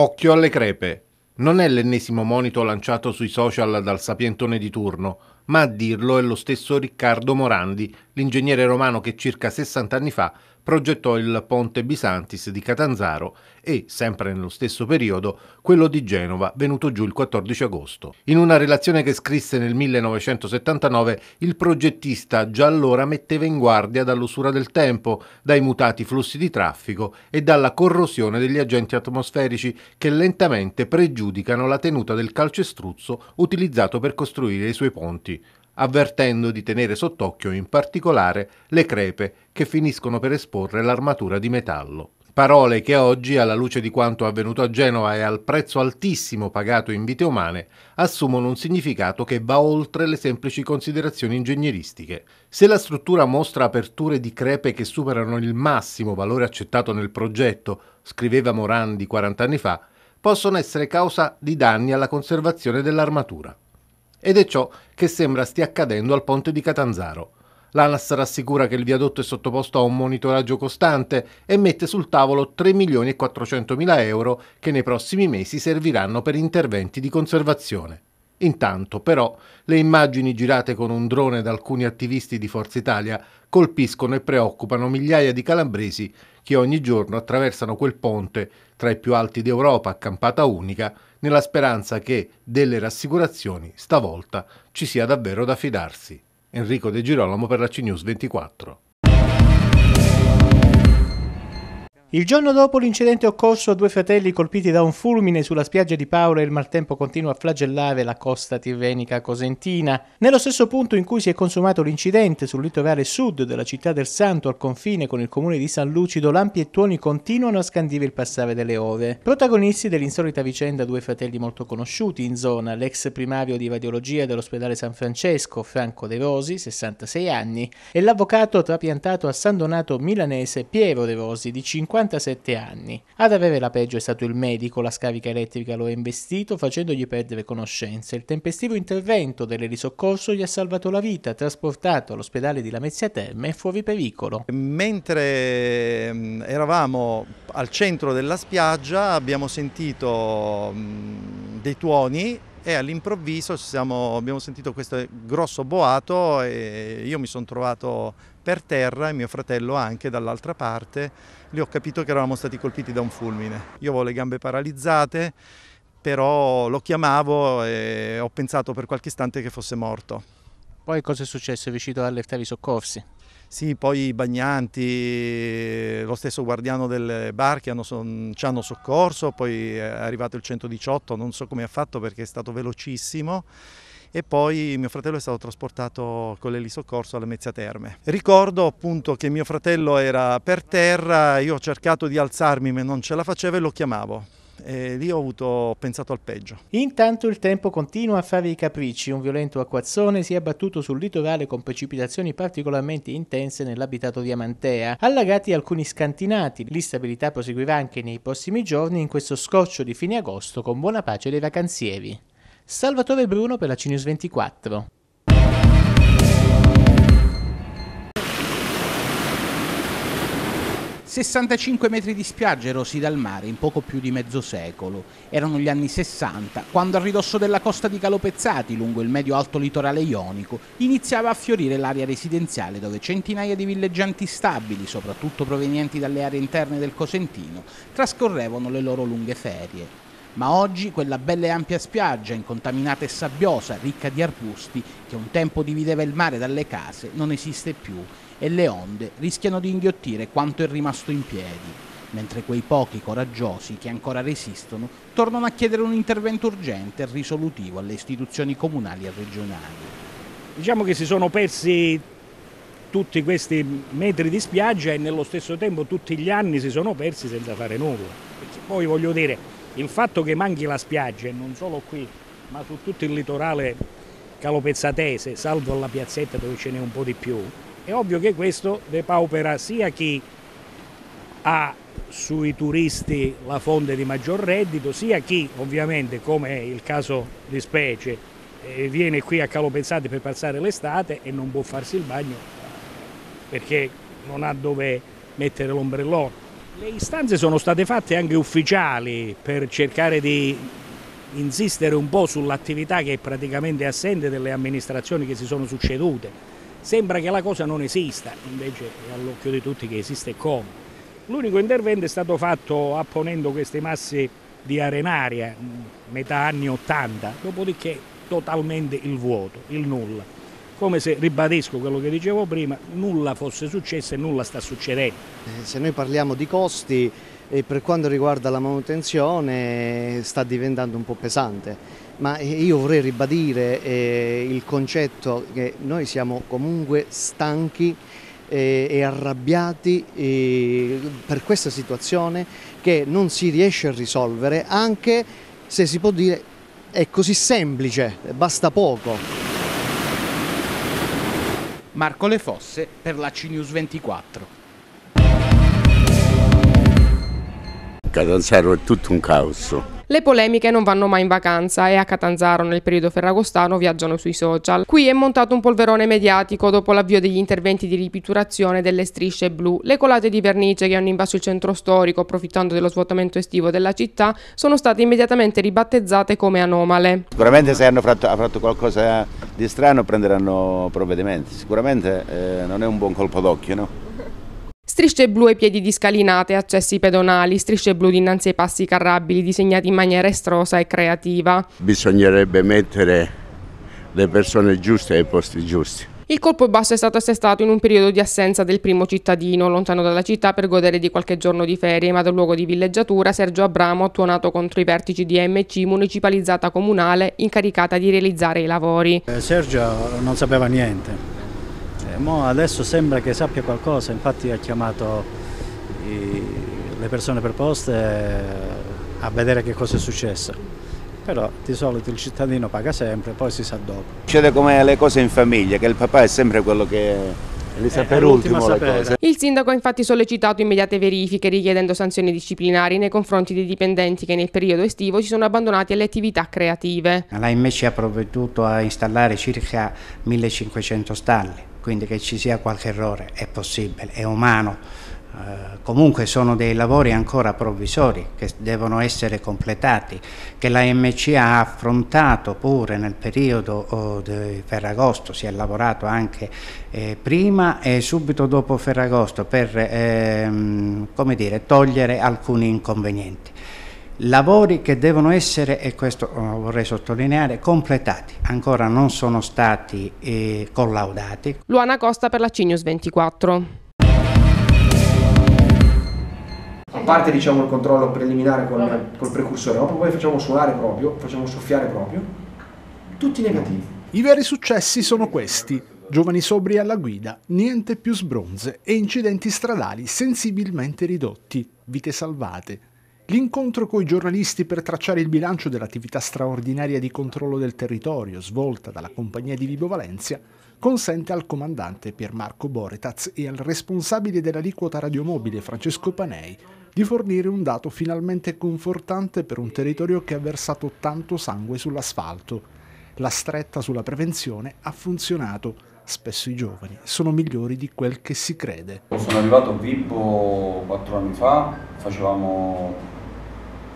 Occhio alle crepe. Non è l'ennesimo monito lanciato sui social dal sapientone di turno, ma a dirlo è lo stesso Riccardo Morandi, l'ingegnere romano che circa 60 anni fa progettò il ponte Bisantis di Catanzaro e, sempre nello stesso periodo, quello di Genova, venuto giù il 14 agosto. In una relazione che scrisse nel 1979, il progettista già allora metteva in guardia dall'usura del tempo, dai mutati flussi di traffico e dalla corrosione degli agenti atmosferici che lentamente pregiudicano la tenuta del calcestruzzo utilizzato per costruire i suoi ponti avvertendo di tenere sott'occhio in particolare le crepe che finiscono per esporre l'armatura di metallo. Parole che oggi, alla luce di quanto avvenuto a Genova e al prezzo altissimo pagato in vite umane, assumono un significato che va oltre le semplici considerazioni ingegneristiche. Se la struttura mostra aperture di crepe che superano il massimo valore accettato nel progetto, scriveva Morandi 40 anni fa, possono essere causa di danni alla conservazione dell'armatura. Ed è ciò che sembra stia accadendo al ponte di Catanzaro. L'ANAS rassicura che il viadotto è sottoposto a un monitoraggio costante e mette sul tavolo 3 milioni e 400 mila euro che nei prossimi mesi serviranno per interventi di conservazione. Intanto, però, le immagini girate con un drone da alcuni attivisti di Forza Italia colpiscono e preoccupano migliaia di calabresi che ogni giorno attraversano quel ponte tra i più alti d'Europa a campata unica nella speranza che delle rassicurazioni stavolta ci sia davvero da fidarsi. Enrico De Girolamo per la CNews 24. Il giorno dopo l'incidente occorso a due fratelli colpiti da un fulmine sulla spiaggia di Paolo e il maltempo continua a flagellare la costa tirrenica cosentina. Nello stesso punto in cui si è consumato l'incidente sul litorale sud della città del Santo al confine con il comune di San Lucido, lampi e tuoni continuano a scandire il passare delle ore. Protagonisti dell'insolita vicenda due fratelli molto conosciuti in zona, l'ex primario di radiologia dell'ospedale San Francesco, Franco De Rosi, 66 anni, e l'avvocato trapiantato a San Donato milanese Piero De Rosi, di 50 57 anni. Ad avere la peggio è stato il medico, la scarica elettrica lo ha investito facendogli perdere conoscenza. Il tempestivo intervento dell'elisoccorso gli ha salvato la vita, trasportato all'ospedale di Lamezia Terme e fuori pericolo. Mentre mm, eravamo al centro della spiaggia abbiamo sentito mm, dei tuoni e all'improvviso abbiamo sentito questo grosso boato e io mi sono trovato per terra e mio fratello anche dall'altra parte, lì ho capito che eravamo stati colpiti da un fulmine. Io avevo le gambe paralizzate, però lo chiamavo e ho pensato per qualche istante che fosse morto. Poi cosa è successo? È riuscito ad allertare i soccorsi? Sì, poi i bagnanti, lo stesso guardiano delle barche hanno, son, ci hanno soccorso, poi è arrivato il 118, non so come ha fatto perché è stato velocissimo e poi mio fratello è stato trasportato con l'elisoccorso alle Mezzia Terme. Ricordo appunto che mio fratello era per terra, io ho cercato di alzarmi ma non ce la facevo e lo chiamavo e lì ho, avuto, ho pensato al peggio. Intanto il tempo continua a fare i capricci, un violento acquazzone si è abbattuto sul litorale con precipitazioni particolarmente intense nell'abitato di Amantea, allagati alcuni scantinati, l'instabilità proseguirà anche nei prossimi giorni in questo scoccio di fine agosto con buona pace dei vacanzieri. Salvatore Bruno per la Cinews 24. 65 metri di spiaggia erosi dal mare in poco più di mezzo secolo. Erano gli anni 60, quando a ridosso della costa di Calopezzati, lungo il medio-alto litorale ionico, iniziava a fiorire l'area residenziale dove centinaia di villeggianti stabili, soprattutto provenienti dalle aree interne del Cosentino, trascorrevano le loro lunghe ferie. Ma oggi quella bella e ampia spiaggia, incontaminata e sabbiosa, ricca di arbusti, che un tempo divideva il mare dalle case, non esiste più e le onde rischiano di inghiottire quanto è rimasto in piedi, mentre quei pochi coraggiosi che ancora resistono tornano a chiedere un intervento urgente e risolutivo alle istituzioni comunali e regionali. Diciamo che si sono persi tutti questi metri di spiaggia e nello stesso tempo tutti gli anni si sono persi senza fare nulla. Poi voglio dire, il fatto che manchi la spiaggia, e non solo qui, ma su tutto il litorale calopezzatese, salvo la piazzetta dove ce n'è un po' di più, è ovvio che questo depaupera sia chi ha sui turisti la fonte di maggior reddito, sia chi ovviamente, come è il caso di specie, eh, viene qui a Calopezzati per passare l'estate e non può farsi il bagno perché non ha dove mettere l'ombrellone. Le istanze sono state fatte anche ufficiali per cercare di insistere un po' sull'attività che è praticamente assente delle amministrazioni che si sono succedute. Sembra che la cosa non esista, invece è all'occhio di tutti che esiste come. L'unico intervento è stato fatto apponendo queste masse di arenaria, metà anni 80, dopodiché totalmente il vuoto, il nulla. Come se, ribadisco quello che dicevo prima, nulla fosse successo e nulla sta succedendo. Eh, se noi parliamo di costi, e per quanto riguarda la manutenzione sta diventando un po' pesante, ma io vorrei ribadire eh, il concetto che noi siamo comunque stanchi eh, e arrabbiati eh, per questa situazione che non si riesce a risolvere anche se si può dire è così semplice, basta poco. Marco Le Fosse per la CNews 24. Catanzaro è tutto un caos. Le polemiche non vanno mai in vacanza e a Catanzaro nel periodo ferragostano viaggiano sui social. Qui è montato un polverone mediatico dopo l'avvio degli interventi di ripitturazione delle strisce blu. Le colate di vernice che hanno invaso il centro storico approfittando dello svuotamento estivo della città sono state immediatamente ribattezzate come anomale. Sicuramente se hanno fatto, fatto qualcosa di strano prenderanno provvedimenti. Sicuramente eh, non è un buon colpo d'occhio, no? Strisce blu ai piedi di scalinate, accessi pedonali, strisce blu dinanzi ai passi carrabili disegnati in maniera estrosa e creativa. Bisognerebbe mettere le persone giuste ai posti giusti. Il colpo basso è stato assestato in un periodo di assenza del primo cittadino, lontano dalla città per godere di qualche giorno di ferie, ma dal luogo di villeggiatura Sergio Abramo ha tuonato contro i vertici di MC, municipalizzata comunale, incaricata di realizzare i lavori. Eh, Sergio non sapeva niente, Mo adesso sembra che sappia qualcosa, infatti ha chiamato i, le persone preposte a vedere che cosa è successo. Però di solito il cittadino paga sempre, poi si sa dopo. Succede come le cose in famiglia, che il papà è sempre quello che li sa eh, per ultimo le cose. Il sindaco ha infatti sollecitato immediate verifiche richiedendo sanzioni disciplinari nei confronti dei dipendenti che nel periodo estivo si sono abbandonati alle attività creative. La MC ha provveduto a installare circa 1500 stalli quindi che ci sia qualche errore è possibile, è umano. Eh, comunque sono dei lavori ancora provvisori che devono essere completati, che la MC ha affrontato pure nel periodo oh, di Ferragosto, si è lavorato anche eh, prima e subito dopo Ferragosto per ehm, dire, togliere alcuni inconvenienti lavori che devono essere, e questo oh, vorrei sottolineare, completati, ancora non sono stati eh, collaudati. Luana Costa per la Cinius 24. A parte diciamo, il controllo preliminare col, col precursore, ma poi facciamo suonare proprio, facciamo soffiare proprio, tutti negativi. I veri successi sono questi. Giovani sobri alla guida, niente più sbronze e incidenti stradali sensibilmente ridotti, vite salvate, L'incontro coi giornalisti per tracciare il bilancio dell'attività straordinaria di controllo del territorio svolta dalla compagnia di Vibo Valencia consente al comandante Piermarco Boretaz e al responsabile dell'aliquota radiomobile Francesco Panei di fornire un dato finalmente confortante per un territorio che ha versato tanto sangue sull'asfalto. La stretta sulla prevenzione ha funzionato. Spesso i giovani sono migliori di quel che si crede. Sono arrivato a Vibo quattro anni fa, facevamo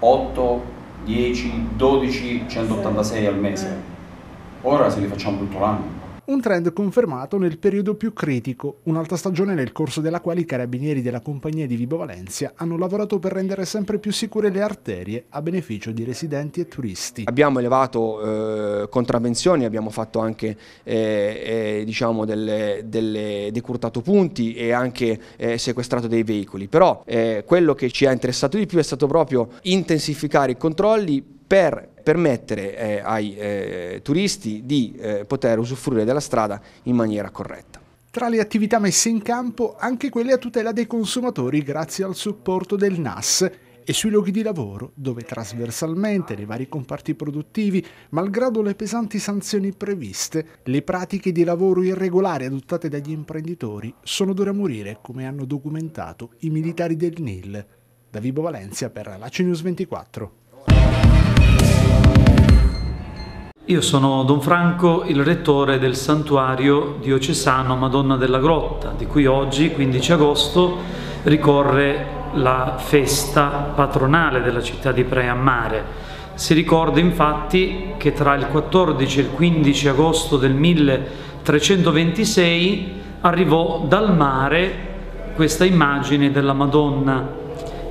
8, 10, 12, 186 al mese. Ora se li facciamo tutto l'anno. Un trend confermato nel periodo più critico, un'altra stagione nel corso della quale i carabinieri della compagnia di Vibo Valencia hanno lavorato per rendere sempre più sicure le arterie a beneficio di residenti e turisti. Abbiamo elevato eh, contravvenzioni, abbiamo fatto anche eh, eh, diciamo delle, delle decurtato punti e anche eh, sequestrato dei veicoli, però eh, quello che ci ha interessato di più è stato proprio intensificare i controlli per permettere eh, ai eh, turisti di eh, poter usufruire della strada in maniera corretta. Tra le attività messe in campo anche quelle a tutela dei consumatori grazie al supporto del NAS e sui luoghi di lavoro, dove trasversalmente nei vari comparti produttivi, malgrado le pesanti sanzioni previste, le pratiche di lavoro irregolari adottate dagli imprenditori sono dure a morire, come hanno documentato i militari del NIL. Da Vibo Valencia per la CNews 24. Io sono Don Franco, il rettore del santuario diocesano Madonna della Grotta, di cui oggi, 15 agosto, ricorre la festa patronale della città di Preammare. Si ricorda infatti che tra il 14 e il 15 agosto del 1326 arrivò dal mare questa immagine della Madonna.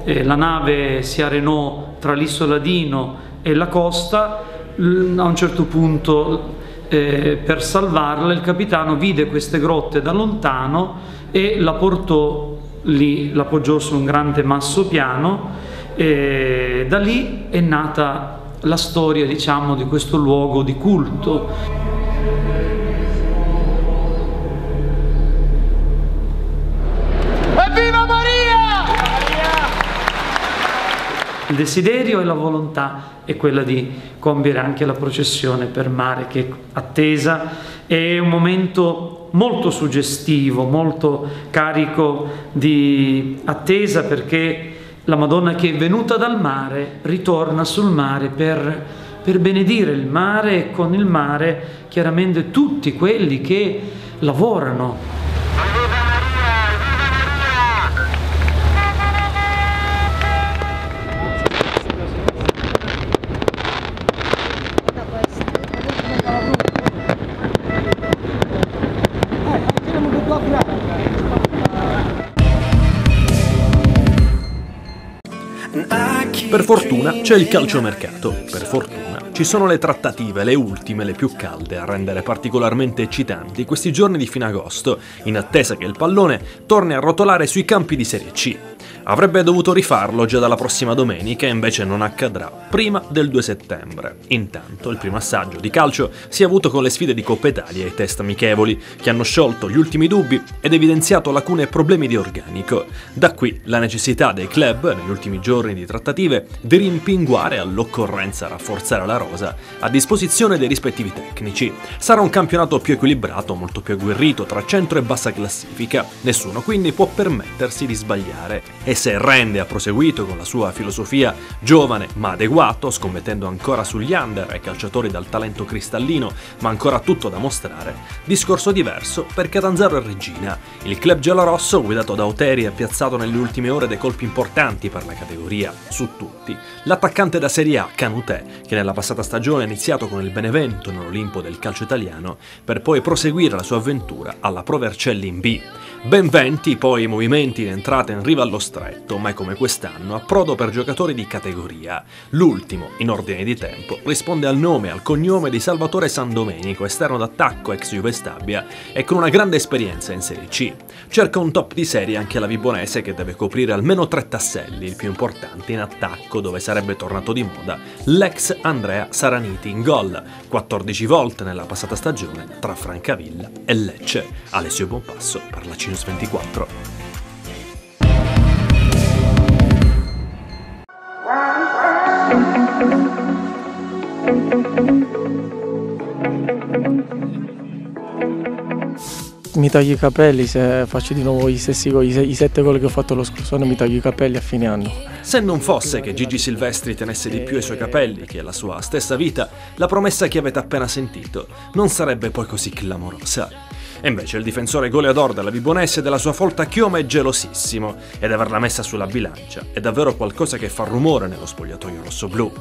Eh, la nave si arenò tra l'isola Dino e la costa, a un certo punto eh, per salvarla il capitano vide queste grotte da lontano e la portò lì, l'appoggiò su un grande masso piano e da lì è nata la storia diciamo di questo luogo di culto. Desiderio e la volontà è quella di compiere anche la processione per mare che è attesa, è un momento molto suggestivo, molto carico di attesa perché la Madonna che è venuta dal mare ritorna sul mare per, per benedire il mare e con il mare chiaramente tutti quelli che lavorano Per fortuna c'è il calciomercato, per fortuna ci sono le trattative, le ultime, le più calde, a rendere particolarmente eccitanti questi giorni di fine agosto, in attesa che il pallone torni a rotolare sui campi di Serie C. Avrebbe dovuto rifarlo già dalla prossima domenica invece non accadrà, prima del 2 settembre. Intanto il primo assaggio di calcio si è avuto con le sfide di Coppa Italia e test amichevoli, che hanno sciolto gli ultimi dubbi ed evidenziato lacune e problemi di organico. Da qui la necessità dei club, negli ultimi giorni di trattative, di rimpinguare all'occorrenza rafforzare la rosa a disposizione dei rispettivi tecnici. Sarà un campionato più equilibrato, molto più agguerrito tra centro e bassa classifica. Nessuno quindi può permettersi di sbagliare. E se Rende ha proseguito con la sua filosofia giovane ma adeguato, scommettendo ancora sugli under e calciatori dal talento cristallino, ma ancora tutto da mostrare, discorso diverso per Catanzaro e Regina. Il club giallorosso, guidato da Oteri, ha piazzato nelle ultime ore dei colpi importanti per la categoria, su tutti. L'attaccante da Serie A, Canutè, che nella passata stagione ha iniziato con il Benevento nell'Olimpo del calcio italiano, per poi proseguire la sua avventura alla Pro Vercelli in B. Ben venti poi i movimenti in entrata in riva allo stretto, ma come quest'anno approdo per giocatori di categoria. L'ultimo, in ordine di tempo, risponde al nome e al cognome di Salvatore Sandomenico, esterno d'attacco ex Juve Stabia e con una grande esperienza in Serie C. Cerca un top di serie anche la Vibonese che deve coprire almeno tre tasselli, il più importante in attacco dove sarebbe tornato di moda l'ex Andrea Saraniti in gol, 14 volte nella passata stagione tra Francavilla e Lecce. Alessio Bonpasso per la Cinus 24. Taglio i capelli se faccio di nuovo i, stessi, i, sette gol che ho fatto lo scorso anno, mi taglio i capelli a fine anno. Se non fosse che Gigi Silvestri tenesse di più i suoi capelli che la sua stessa vita, la promessa che avete appena sentito non sarebbe poi così clamorosa. E invece il difensore goleador della Vibonese della sua folta chioma è gelosissimo ed averla messa sulla bilancia è davvero qualcosa che fa rumore nello spogliatoio rossoblu.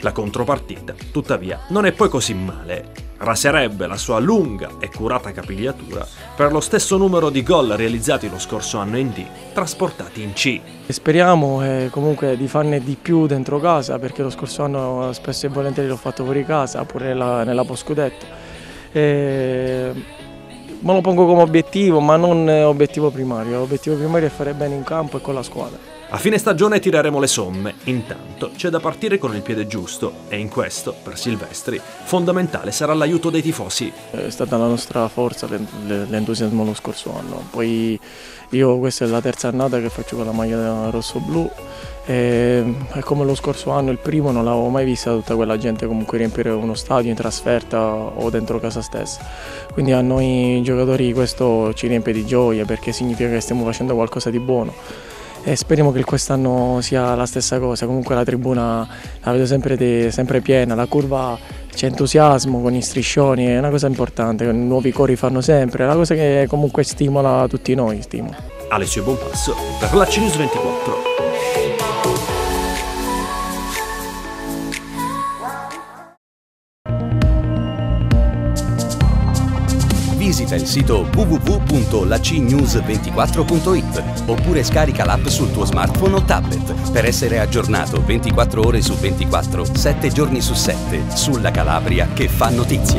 La contropartita, tuttavia, non è poi così male. Raserebbe la sua lunga e curata capigliatura per lo stesso numero di gol realizzati lo scorso anno in D, trasportati in C. Speriamo eh, comunque di farne di più dentro casa perché lo scorso anno spesso e volentieri l'ho fatto fuori casa, pure nella, nella post-scudetto. E me lo pongo come obiettivo, ma non obiettivo primario. L'obiettivo primario è fare bene in campo e con la squadra. A fine stagione tireremo le somme, intanto c'è da partire con il piede giusto e in questo, per Silvestri, fondamentale sarà l'aiuto dei tifosi. È stata la nostra forza l'entusiasmo lo scorso anno, poi io questa è la terza annata che faccio con la maglia rosso-blu e come lo scorso anno, il primo, non l'avevo mai vista tutta quella gente comunque riempire uno stadio in trasferta o dentro casa stessa. Quindi a noi giocatori questo ci riempie di gioia perché significa che stiamo facendo qualcosa di buono e speriamo che quest'anno sia la stessa cosa. Comunque la tribuna la vedo sempre, sempre piena, la curva c'è entusiasmo con i striscioni, è una cosa importante, nuovi cori fanno sempre, è una cosa che comunque stimola tutti noi. Stimola. Alessio Bonpasso per la CNews 24. Visita il sito www.lacnews24.it oppure scarica l'app sul tuo smartphone o tablet per essere aggiornato 24 ore su 24, 7 giorni su 7 sulla Calabria che fa notizia.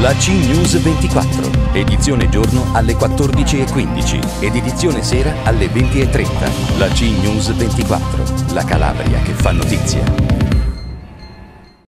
La C News 24, edizione giorno alle 14.15 ed edizione sera alle 20.30. La C News 24, la Calabria che fa notizia.